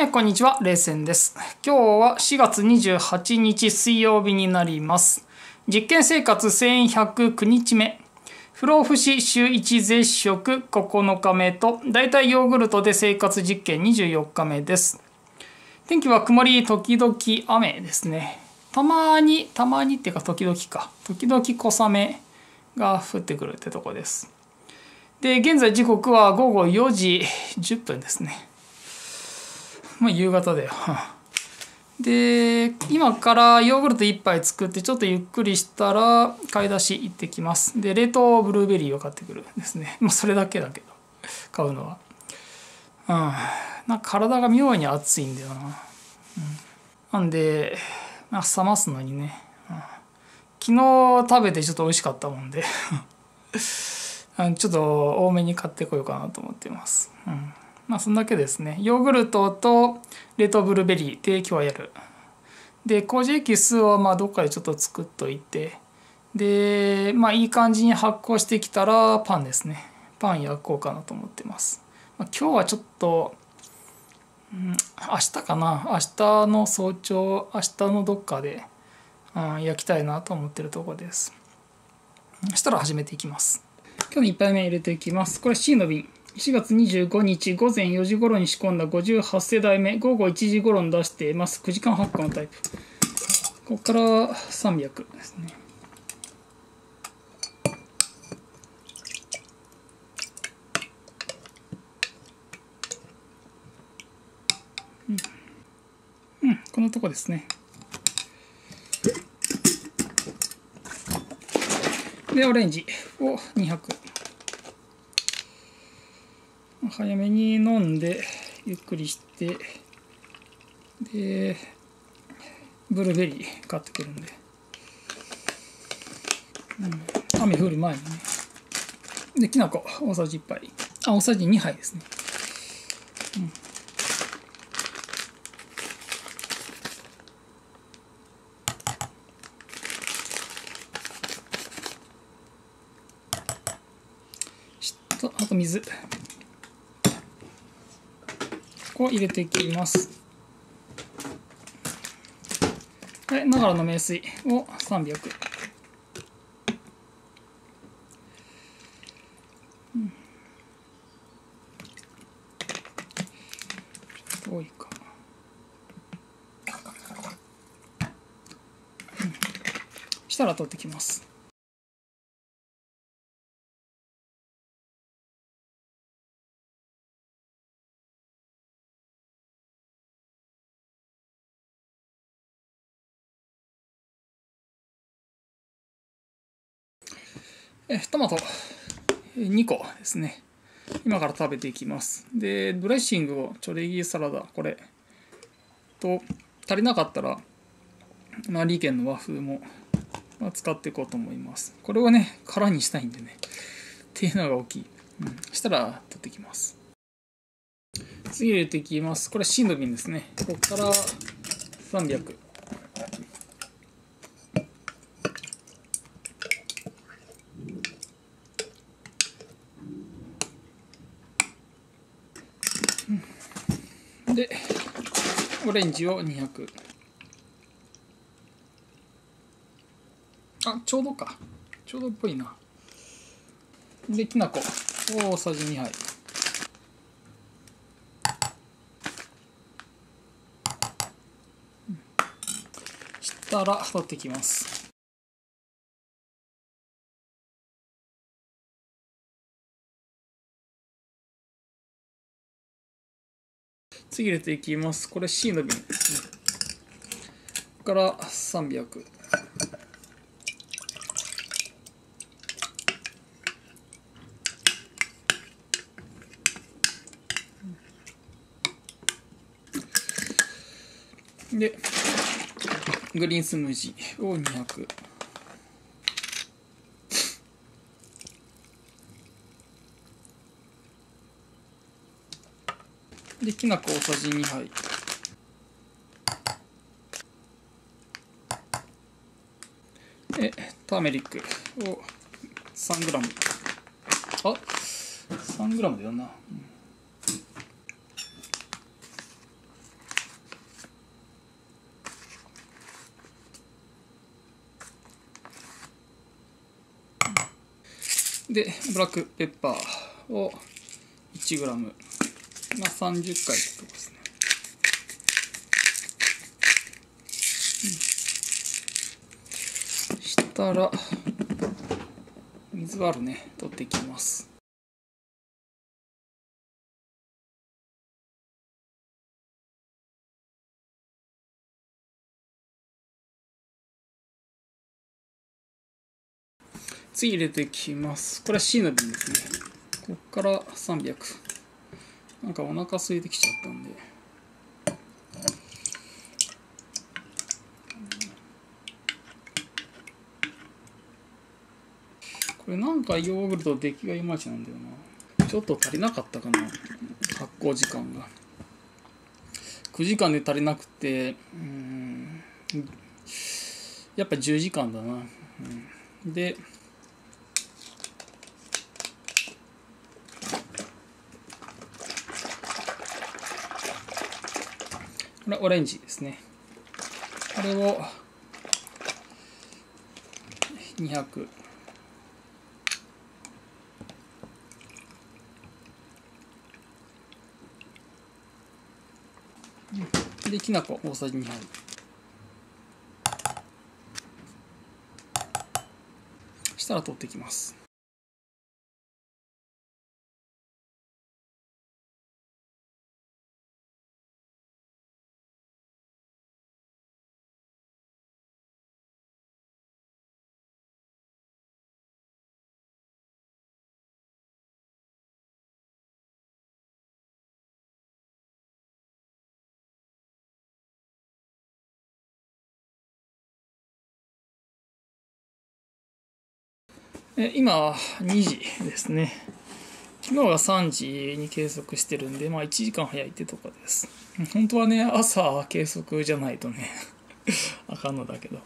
えこんにちは、レイセンです。今日は4月28日水曜日になります。実験生活1109日目。不老不死週1絶食9日目と、代替ヨーグルトで生活実験24日目です。天気は曇り時々雨ですね。たまに、たまにっていうか時々か。時々小雨が降ってくるってとこです。で、現在時刻は午後4時10分ですね。まあ夕方だよ。で、今からヨーグルト1杯作ってちょっとゆっくりしたら買い出し行ってきます。で、冷凍ブルーベリーを買ってくるですね。まあそれだけだけど、買うのは。うん。なんか体が妙に熱いんだよな。うん、なんで、まあ、冷ますのにね、うん、昨日食べてちょっと美味しかったもんで ちょっと多めに買ってこようかなと思ってます。うんまあそんだけですね。ヨーグルトと冷凍ブルーベリーで今日はやる。で、麹エキスはまあどっかでちょっと作っといて、で、まあいい感じに発酵してきたらパンですね。パン焼こうかなと思ってます。まあ、今日はちょっと、うん、明日かな。明日の早朝、明日のどっかで、うん、焼きたいなと思ってるとこです。そしたら始めていきます。今日の1杯目入れていきます。これ C の瓶。4月25日午前4時頃に仕込んだ58世代目午後1時頃に出しています。9時間発酵のタイプ。ここから300ですね。うん、うん、このとこですね。でオレンジを200早めに飲んでゆっくりしてでブルーベリー買ってくるんで、うん、雨降る前にね。できな粉大さじ1杯。あ大さじ2杯ですね、うん。とあと水。を入れていきます。はい、ながらの名水を300。うん、多いか。うん、したら取ってきます。えトマト。2個ですね。今から食べていきます。でドレッシングをチョレギーサラダ。これ。と足りなかったらマリーケンの和風もま使っていこうと思います。これをね空にしたいんでね。っていうのが大きい、うん、したら取ってきます。次入れていきます。これ芯の瓶ですね。ここから300でオレンジを200あちょうどか。ちょうどっぽいな。できな粉大さじ2杯。したら取ってきます。次入れていきます。これ C の瓶ですね。ここから300でグリーンスムージーを200できな粉大さじ2杯えターメリックを 3g あ 3g だよな、でブラックペッパーを 1g まあ30回ってとこですね。うん。したら水あるね。取っていきます。次入れていきます。これは C の瓶ですね。こっから300なんかお腹空いてきちゃったんで。これなんかヨーグルト出来がいまいちなんだよな。ちょっと足りなかったかな。発酵時間が。9時間で足りなくてうん。やっぱ10時間だな、うん、でこれオレンジですね。これを200できな粉大さじ2杯。したら取ってきます。え今2時ですね。昨日は3時に計測してるんでまあ1時間早いってとこです。本当はね朝計測じゃないとね あかんのだけど。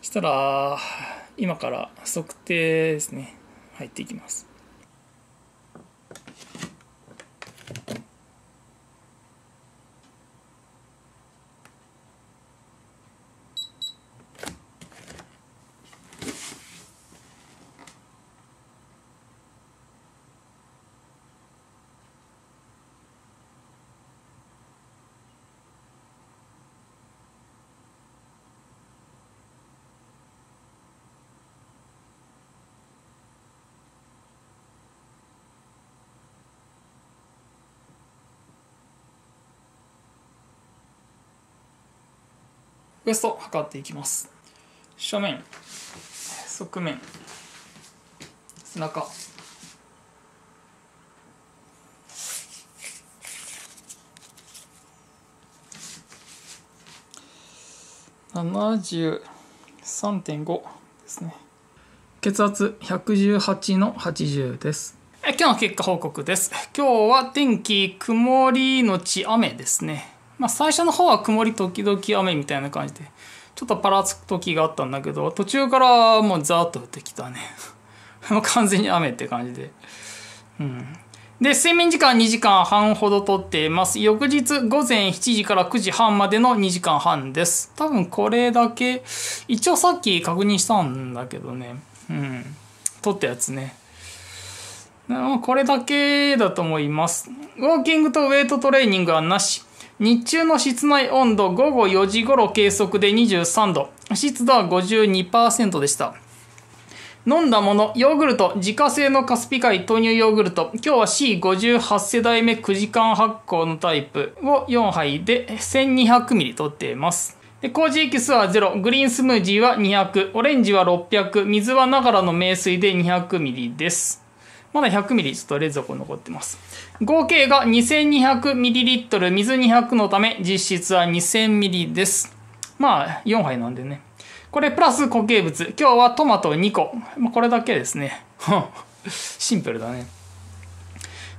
したら今から測定ですね。入っていきます。ウエスト測っていきます。正面側面背中。73.5ですね。血圧118の80です。今日の結果報告です。今日は天気曇りのち雨ですね。まあ最初の方は曇り時々雨みたいな感じでちょっとパラつく時があったんだけど途中からもうザーッと降ってきたね。もう完全に雨って感じで。うん。で睡眠時間2時間半ほどとっています。翌日午前7時から9時半までの2時間半です。多分これだけ一応さっき確認したんだけどね。うん。撮ったやつね。これだけだと思います。ウォーキングとウェイトトレーニングはなし。日中の室内温度午後4時頃計測で23度。湿度は52%でした。飲んだものヨーグルト。自家製のカスピ海豆乳ヨーグルト。今日は C58 世代目9時間発酵のタイプを4杯で 1200ml 取っています。で麹エキスは0グリーンスムージーは200オレンジは600水はながらの名水で 200ml です。まだ 100ml ちょっと冷蔵庫残ってます。合計が 2200ml 水200のため実質は 2000ml です。まあ4杯なんでね。これプラス固形物。今日はトマト2個、まあ、これだけですね。シンプルだね。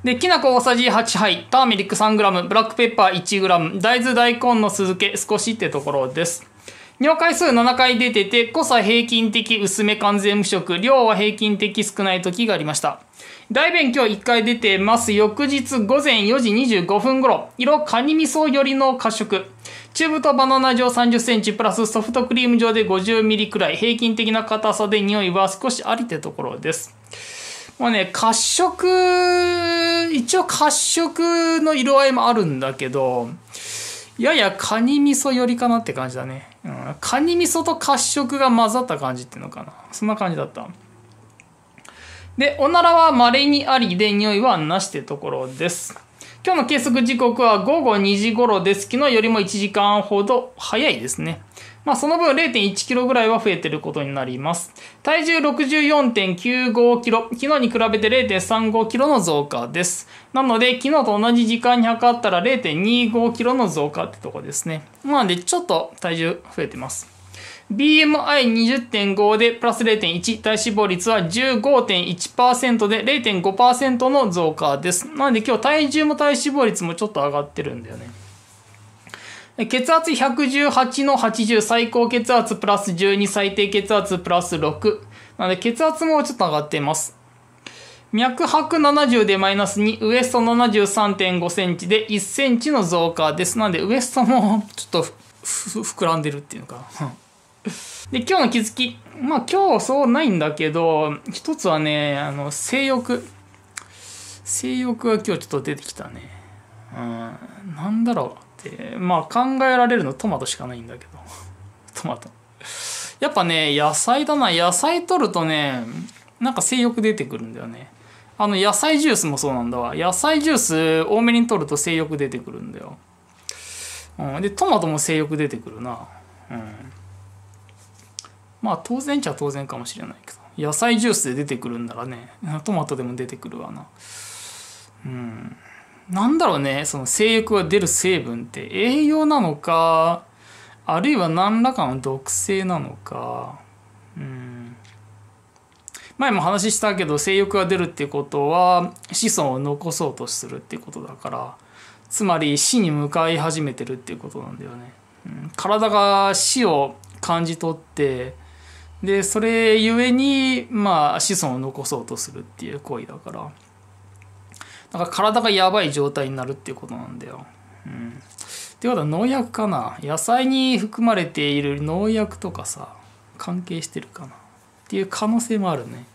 できな粉大さじ8杯。ターメリック 3g ブラックペッパー 1g 大豆大根の酢漬け。少しってところです。尿回数7回出てて濃さ平均的薄め完全無色。量は平均的少ない時がありました。大便今日1回出てます翌日午前4時25分頃色カニ味噌寄りの褐色チューブとバナナ状30センチプラスソフトクリーム状で50ミリくらい平均的な硬さで匂いは少しありってところですまあね、褐色、一応褐色の色合いもあるんだけど、ややカニ味噌寄りかなって感じだね。うん、カニ味噌と褐色が混ざった感じっていうのかな。そんな感じだった。で、おならは稀にありで匂いはなしってところです。今日の計測時刻は午後2時頃です。昨日よりも1時間ほど早いですね。まあ、その分0.1キロぐらいは増えてることになります。体重64.95キロ。昨日に比べて0.35キロの増加です。なので、昨日と同じ時間に測ったら0.25キロの増加ってとこですね。なので、ちょっと体重増えてます。BMI20.5 でプラス0.1、体脂肪率は15.1%で0.5%の増加です。なので今日体重も体脂肪率もちょっと上がってるんだよね。血圧118の80、最高血圧プラス12、最低血圧プラス6。なので血圧もちょっと上がっています。脈拍70でマイナス2、ウエスト73.5センチで1センチの増加です。なのでウエストもちょっと膨らんでるっていうのか。で、今日の気づき。まあ今日そうないんだけど、一つはね、あの、性欲。性欲が今日ちょっと出てきたね。うん、なんだろう。ってまあ考えられるのトマトしかないんだけど トマトやっぱね野菜だな野菜取るとねなんか性欲出てくるんだよねあの野菜ジュースもそうなんだわ野菜ジュース多めに取ると性欲出てくるんだよ、うん、でトマトも性欲出てくるな。うん。まあ当然っちゃ当然かもしれないけど。野菜ジュースで出てくるんならね トマトでも出てくるわな。うん。なんだろうねその性欲が出る成分って。栄養なのかあるいは何らかの毒性なのか。うん。前も話したけど性欲が出るってことは子孫を残そうとするってことだから。つまり死に向かい始めてるっていうことなんだよね。うん、体が死を感じ取ってでそれゆえにまあ子孫を残そうとするっていう行為だから。だから体がやばい状態になるっていうことなんだよ。うん。ってことは農薬かな？野菜に含まれている農薬とかさ関係してるかな？っていう可能性もあるね。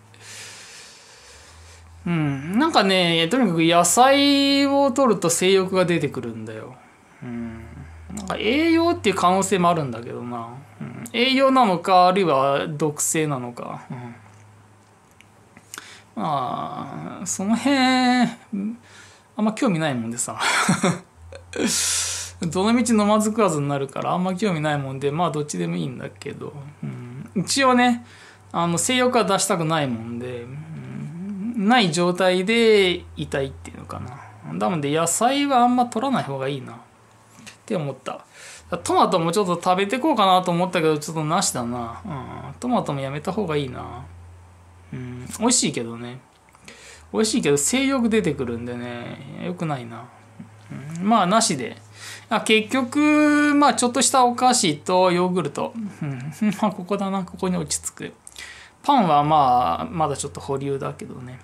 うん、なんかねとにかく野菜を取ると性欲が出てくるんだよ。うん、なんか栄養っていう可能性もあるんだけどな、うん、栄養なのかあるいは毒性なのか。うん。まあその辺あんま興味ないもんでさ。どの道飲まず食わずになるからあんま興味ないもんでまあどっちでもいいんだけど、うん、一応ねあの性欲は出したくないもんで、ない状態でいたいっていうのかな。なので野菜はあんま取らない方がいいな。って思った。トマトもちょっと食べてこうかなと思ったけどちょっとなしだな、うん、トマトもやめた方がいいな。うん、美味しいけどね。美味しいけど性欲出てくるんでね、よくないな。うん、まあ、なしで。あ結局、まあ、ちょっとしたお菓子とヨーグルト。うん、まあ、ここだな、ここに落ち着く。パンはまあ、まだちょっと保留だけどね。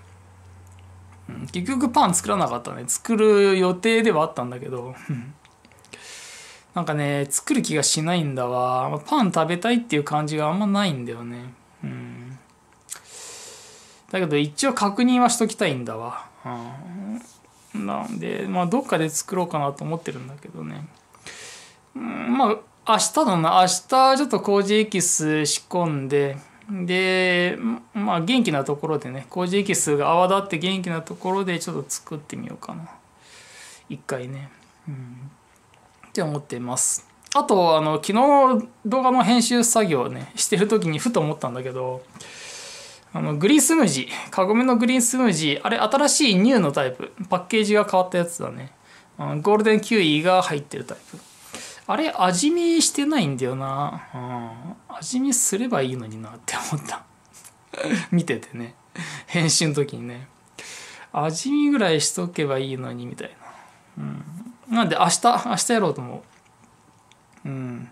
うん、結局パン作らなかったね。作る予定ではあったんだけど。なんかね、作る気がしないんだわ。パン食べたいっていう感じがあんまないんだよね。うんだけど一応確認はしときたいんだわ。うん、なんで、まあどっかで作ろうかなと思ってるんだけどね。ん、まあ明日だな。明日ちょっと麹エキス仕込んで、で、まあ元気なところでね、麹エキスが泡立って元気なところでちょっと作ってみようかな。一回ね。うん。って思っています。あと、あの、昨日の動画の編集作業をね、してる時にふと思ったんだけど、あのグリーンスムージーカゴメのグリーンスムージーあれ新しいニューのタイプパッケージが変わったやつだねゴールデンキウイが入ってるタイプあれ味見してないんだよな、うん、味見すればいいのになって思った。見ててね。編集の時にね。味見ぐらいしとけばいいのにみたいな、うん、なんで明日明日やろうと思う。うん。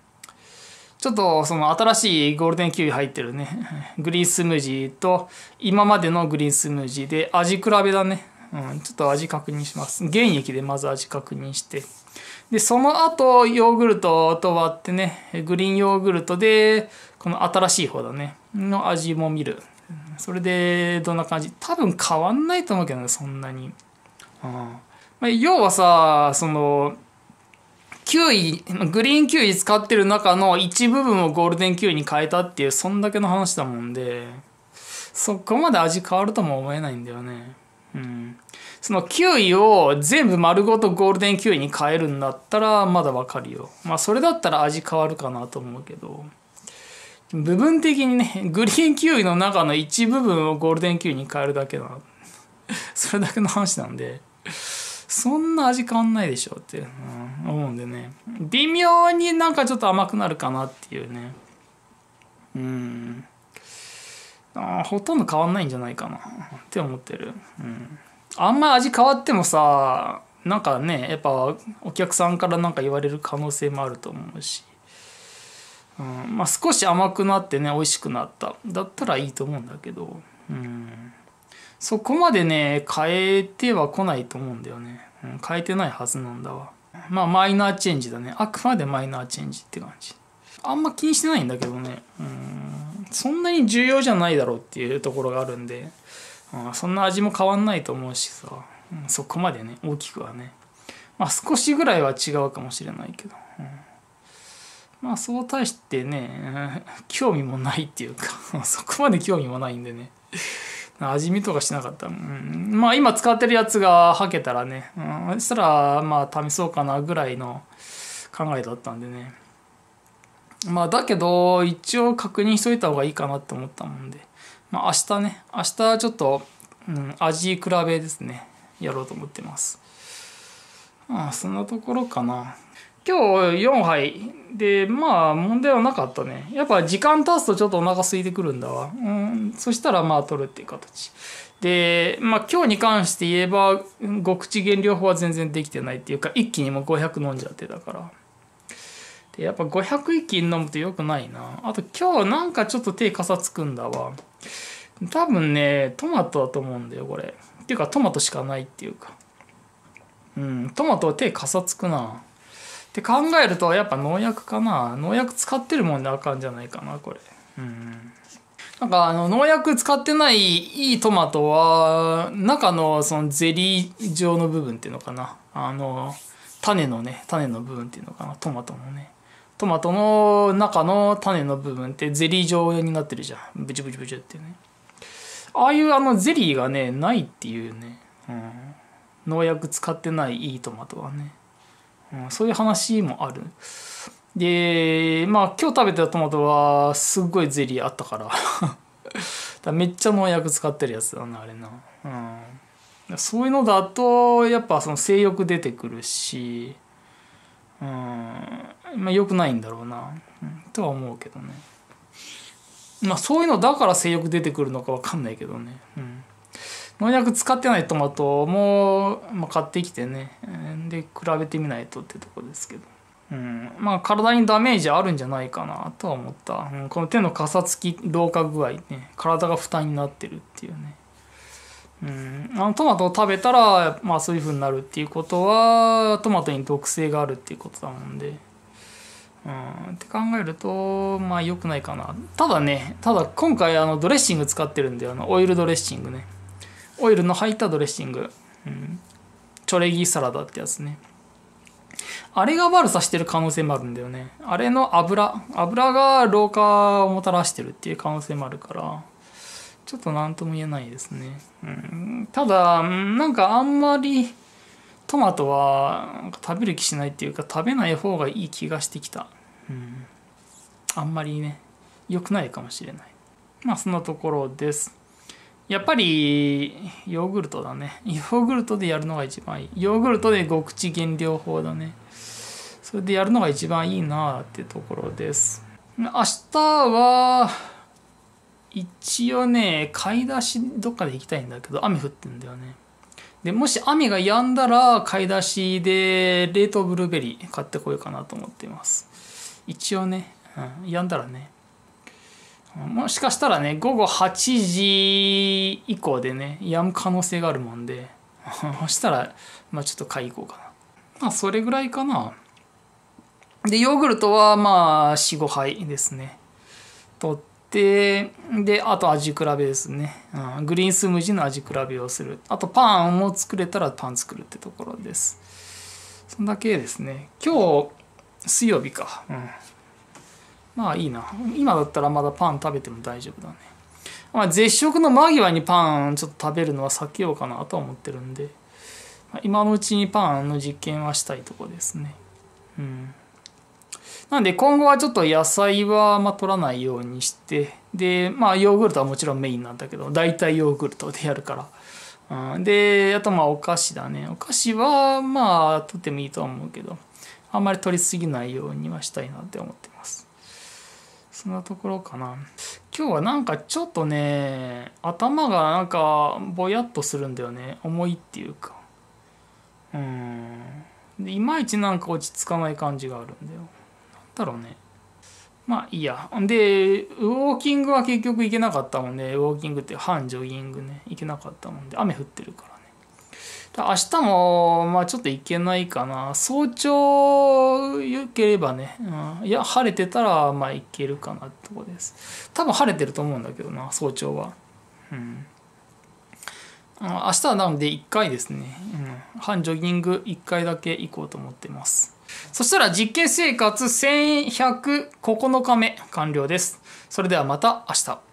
ちょっとその新しいゴールデンキウイ入ってるね。グリーンスムージーと今までのグリーンスムージーで味比べだね、うん、ちょっと味確認します。原液でまず味確認して。でその後ヨーグルトと割ってねグリーンヨーグルトでこの新しい方だねの味も見るそれでどんな感じ？多分変わんないと思うけどねそんなに。うんまあ、要はさそのキウイグリーンキウイ使ってる中の一部分をゴールデンキウイに変えたっていうそんだけの話だもんでそこまで味変わるとも思えないんだよね。うん、そのキウイを全部丸ごとゴールデンキウイに変えるんだったらまだわかるよ。まあそれだったら味変わるかなと思うけど。部分的にねグリーンキウイの中の一部分をゴールデンキウイに変えるだけな それだけの話なんで。そんな味変わんないでしょって、うん、思うんでね。微妙になんかちょっと甘くなるかなっていうね。うん。あほとんど変わんないんじゃないかなって思ってる、うん、あんま味変わってもさなんかねやっぱお客さんからなんか言われる可能性もあると思うし。うんまあ、少し甘くなってね美味しくなった。だったらいいと思うんだけど、うん、そこまでね変えては来ないと思うんだよね、うん、変えてないはずなんだわ。まあマイナーチェンジだね。あくまでマイナーチェンジって感じ。あんま気にしてないんだけどね。うん。そんなに重要じゃないだろうっていうところがあるんで、うん、そんな味も変わんないと思うしさ、うん、そこまでね大きくはね。まあ少しぐらいは違うかもしれないけど、うん。まあそう対してね 興味もないっていうか そこまで興味もないんでね。味見とかしなかった、うん、まあ今使ってるやつがはけたらね、うん、そしたらまあ試そうかなぐらいの考えだったんでね。まあだけど一応確認しといた方がいいかなって思ったもんで。まあ明日ね明日ちょっと、うん、味比べですね。やろうと思ってます。まあそんなところかな。今日4杯。でまあ問題はなかったね。やっぱ時間経つとちょっとお腹空いてくるんだわ。うんそしたらまあ取るっていう形。でまあ今日に関して言えば極口減量法は全然できてないっていうか一気にもう500飲んじゃってたから。でやっぱ500一気に飲むとよくないな。あと今日なんかちょっと手かさつくんだわ。多分ねトマトだと思うんだよこれ。っていうかトマトしかないっていうか。うんトマトは手かさつくな。って考えるとやっぱ農薬かな。農薬使ってるもんであかんじゃないかなこれ。うん。なんかあの農薬使ってないいいトマトは中のそのゼリー状の部分っていうのかな。あの種のね種の部分っていうのかな。トマトのね。トマトの中の種の部分ってゼリー状になってるじゃん。ブチブチブチってね。ああいうあのゼリーがねないっていうね、うん、農薬使ってないいいトマトはね。うん、そういう話もある。でまあ今日食べたトマトはすっごいゼリーあったから。だめっちゃ農薬使ってるやつだなあれな、うん、そういうのだとやっぱその性欲出てくるし。うん。まあよくないんだろうな、うん、とは思うけどね。まあそういうのだから性欲出てくるのか分かんないけどね。うん。農薬使ってないトマトも、まあ、買ってきてね。で比べてみないとってとこですけど、うん、まあ体にダメージあるんじゃないかなとは思った、うん、この手のかさつき老化具合ね。体が負担になってるっていうね。うん、あのトマトを食べたら、まあ、そういうふうになるっていうことはトマトに毒性があるっていうことだもんで、うん、って考えるとまあ良くないかな。ただねただ今回あのドレッシング使ってるんであのオイルドレッシングね。オイルの入ったドレッシング、うん、チョレギサラダってやつね。あれが悪さしてる可能性もあるんだよね。あれの油。油が老化をもたらしてるっていう可能性もあるから。ちょっと何とも言えないですね、うん、ただなんかあんまりトマトは食べる気しないっていうか食べない方がいい気がしてきた、うん、あんまりね良くないかもしれない。まあそんなところです。やっぱりヨーグルトだね。ヨーグルトでやるのが一番いい。ヨーグルトで極地減量法だね。それでやるのが一番いいなってところです。明日は一応ね買い出しどっかで行きたいんだけど雨降ってんだよね。でもし雨が止んだら買い出しで冷凍ブルーベリー買ってこようかなと思っています。一応ね、うん、止んだらね。もしかしたらね午後8時以降でねやむ可能性があるもんで そしたらまあちょっと買い行こうかな。まあそれぐらいかな。でヨーグルトはまあ45杯ですね。取っでであと味比べですね、うん、グリーンスムージーの味比べをする。あとパンも作れたらパン作るってところです。そんだけですね。今日水曜日か。うん。まあいいな。今だったらまだパン食べても大丈夫だね。まあ絶食の間際にパンちょっと食べるのは避けようかなとは思ってるんで、まあ、今のうちにパンの実験はしたいとこですね。うんなんで今後はちょっと野菜はま取らないようにしてでまあヨーグルトはもちろんメインなんだけど大体ヨーグルトでやるから、うん、であとまあお菓子だね。お菓子はまあ取ってもいいと思うけどあんまり取りすぎないようにはしたいなって思ってます。そんなところかな。今日はなんかちょっとね頭がなんかぼやっとするんだよね。重いっていうか。うん。でいまいちなんか落ち着かない感じがあるんだよ。だろうね。まあいいや。でウォーキングは結局行けなかったもんね。ウォーキングって半ジョギングね。行けなかったもんで。雨降ってるからね。明日もまあちょっと行けないかな。早朝よければね、うん、いや晴れてたらまあ行けるかなってとこです。多分晴れてると思うんだけどな早朝は。うん。明日はなので1回ですね、うん、半ジョギング1回だけ行こうと思ってます。そしたら実験生活1109日目完了です。それではまた明日。